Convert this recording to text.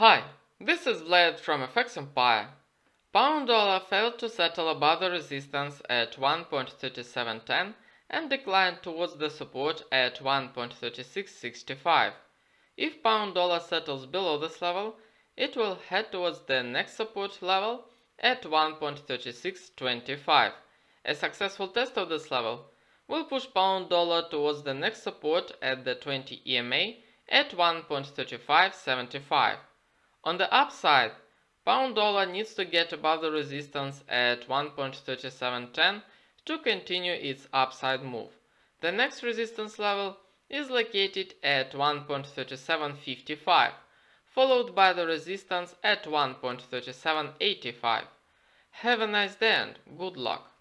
read from FX Empire, pound dollar failed to settle above the resistance at 1.3710 and declined towards the support at 1.3665. If pound dollar settles below this level, it will head towards the next support level at 1.3625. A successful test of this level will push pound dollar towards the next support at the 20 EMA at 1.3575. On the upside, pound dollar needs to get above the resistance at 1.3710 to continue its upside move. The next resistance level is located at 1.3755, followed by the resistance at 1.3785. Have a nice day and good luck!